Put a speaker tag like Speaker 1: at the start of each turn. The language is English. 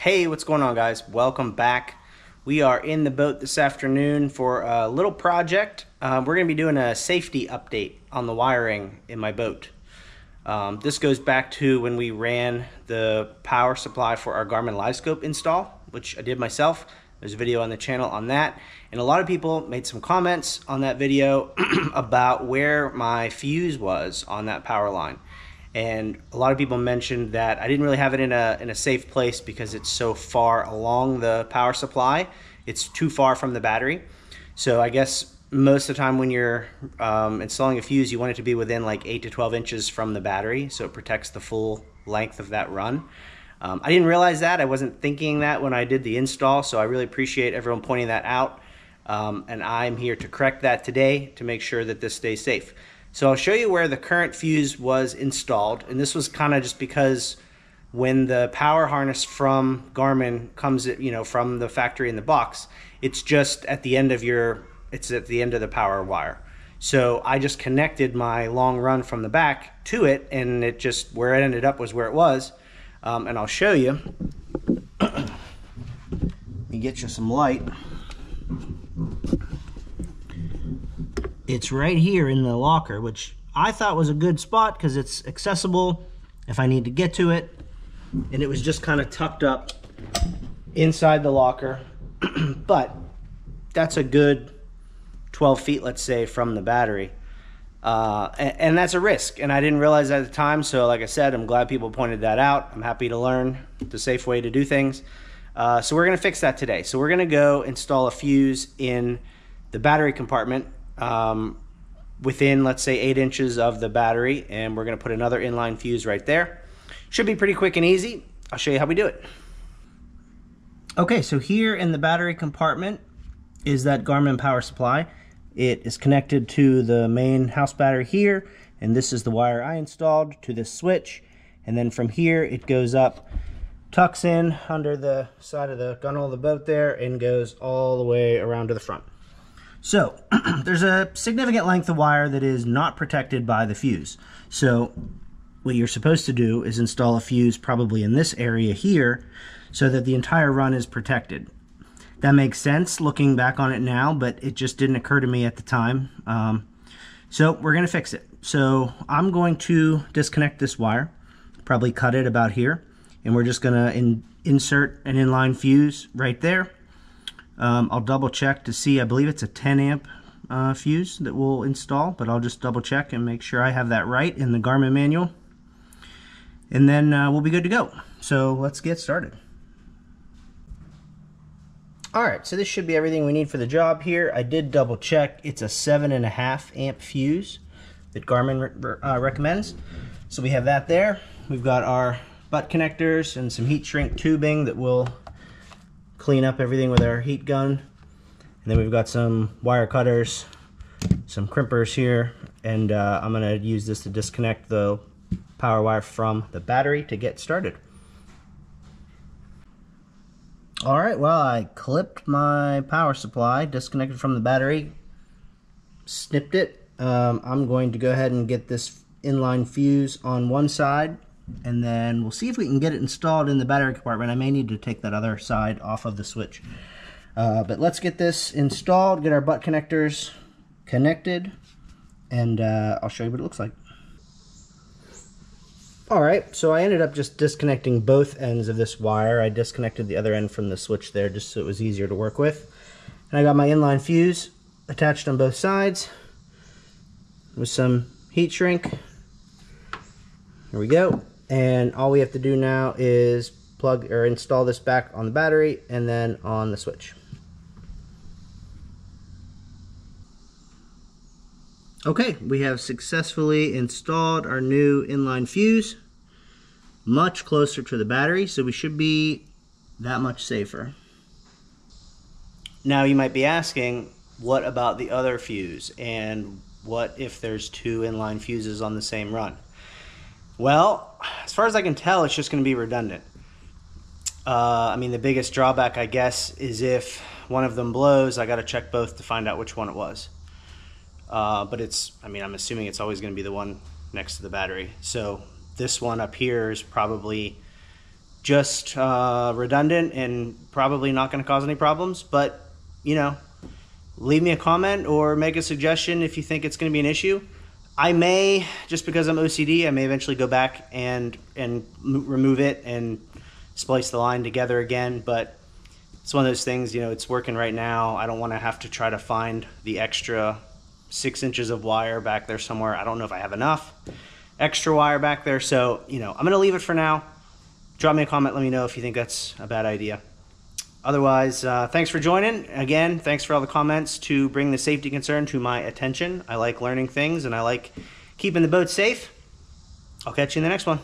Speaker 1: Hey, what's going on guys? Welcome back. We are in the boat this afternoon for a little project. Uh, we're going to be doing a safety update on the wiring in my boat. Um, this goes back to when we ran the power supply for our Garmin LiveScope install, which I did myself. There's a video on the channel on that. And a lot of people made some comments on that video about where my fuse was on that power line and a lot of people mentioned that I didn't really have it in a, in a safe place because it's so far along the power supply. It's too far from the battery. So I guess most of the time when you're um, installing a fuse, you want it to be within like 8 to 12 inches from the battery so it protects the full length of that run. Um, I didn't realize that. I wasn't thinking that when I did the install, so I really appreciate everyone pointing that out. Um, and I'm here to correct that today to make sure that this stays safe. So I'll show you where the current fuse was installed. And this was kind of just because when the power harness from Garmin comes, you know, from the factory in the box, it's just at the end of your, it's at the end of the power wire. So I just connected my long run from the back to it and it just, where it ended up was where it was. Um, and I'll show you. Let me get you some light. It's right here in the locker, which I thought was a good spot because it's accessible if I need to get to it. And it was just kind of tucked up inside the locker. but that's a good 12 feet, let's say, from the battery. Uh, and, and, that's a risk. And I didn't realize at the time. So, like I said, I'm glad people pointed that out. I'm happy to learn the safe way to do things. Uh, so, we're going to fix that today. So, we're going to go install a fuse in the battery compartment um, within, let's say, eight inches of the battery, and we're going to put another inline fuse right there. Should be pretty quick and easy. I'll show you how we do it. Okay, so here in the battery compartment is that Garmin power supply. It is connected to the main house battery here, and this is the wire I installed to this switch. And then from here, it goes up, tucks in under the side of the gunnel of the boat there, and goes all the way around to the front. So there's a significant length of wire that is not protected by the fuse. So what you're supposed to do is install a fuse probably in this area here so that the entire run is protected. That makes sense looking back on it now, but it just didn't occur to me at the time. Um, so we're going to fix it. So I'm going to disconnect this wire, probably cut it about here, and we're just going to in insert an inline fuse right there um, I'll double check to see, I believe it's a 10 amp uh, fuse that we'll install, but I'll just double check and make sure I have that right in the Garmin manual. And then uh, we'll be good to go. So let's get started. Alright, so this should be everything we need for the job here. I did double check. It's a 7.5 amp fuse that Garmin uh, recommends. So we have that there. We've got our butt connectors and some heat shrink tubing that will clean up everything with our heat gun. And then we've got some wire cutters, some crimpers here, and uh, I'm gonna use this to disconnect the power wire from the battery to get started. All right, well, I clipped my power supply, disconnected from the battery, snipped it. Um, I'm going to go ahead and get this inline fuse on one side and then we'll see if we can get it installed in the battery compartment. I may need to take that other side off of the switch. Uh, but let's get this installed, get our butt connectors connected, and uh, I'll show you what it looks like. Alright, so I ended up just disconnecting both ends of this wire. I disconnected the other end from the switch there just so it was easier to work with. And I got my inline fuse attached on both sides with some heat shrink. Here we go. And all we have to do now is plug or install this back on the battery and then on the switch. Okay, we have successfully installed our new inline fuse much closer to the battery, so we should be that much safer. Now you might be asking, what about the other fuse? And what if there's two inline fuses on the same run? Well, as far as I can tell, it's just going to be redundant. Uh, I mean, the biggest drawback, I guess, is if one of them blows, I got to check both to find out which one it was. Uh, but it's, I mean, I'm assuming it's always going to be the one next to the battery. So this one up here is probably just uh, redundant and probably not going to cause any problems. But, you know, leave me a comment or make a suggestion if you think it's going to be an issue. I may, just because I'm OCD, I may eventually go back and and remove it and splice the line together again. But it's one of those things, you know, it's working right now. I don't want to have to try to find the extra six inches of wire back there somewhere. I don't know if I have enough extra wire back there. So, you know, I'm going to leave it for now. Drop me a comment. Let me know if you think that's a bad idea. Otherwise, uh, thanks for joining. Again, thanks for all the comments to bring the safety concern to my attention. I like learning things and I like keeping the boat safe. I'll catch you in the next one.